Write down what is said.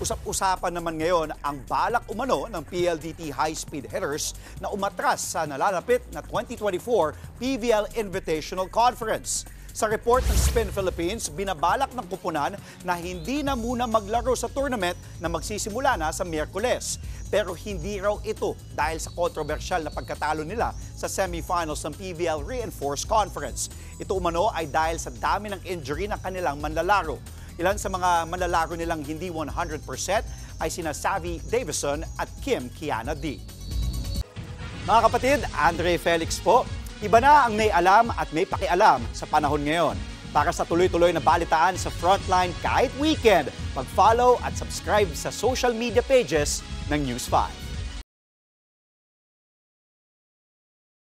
Usap-usapan naman ngayon ang balak umano ng PLDT high-speed hitters na umatras sa nalalapit na 2024 PVL Invitational Conference. Sa report ng Spin Philippines, binabalak ng kupunan na hindi na muna maglaro sa tournament na magsisimula na sa Miyerkules. Pero hindi raw ito dahil sa kontrobersyal na pagkatalo nila sa semifinals ng PVL Reinforced Conference. Ito umano ay dahil sa dami ng injury ng kanilang manlalaro. Ilan sa mga manlalaro nilang hindi 100% ay sina Savvy Davison at Kim Kiana D. Mga kapatid, Andre Felix po. Iba na ang may alam at may pakialam sa panahon ngayon. Para sa tuloy-tuloy na balitaan sa Frontline kahit weekend, mag-follow at subscribe sa social media pages ng News 5.